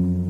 Mm-hmm.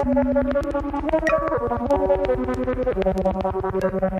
ありがとうございました。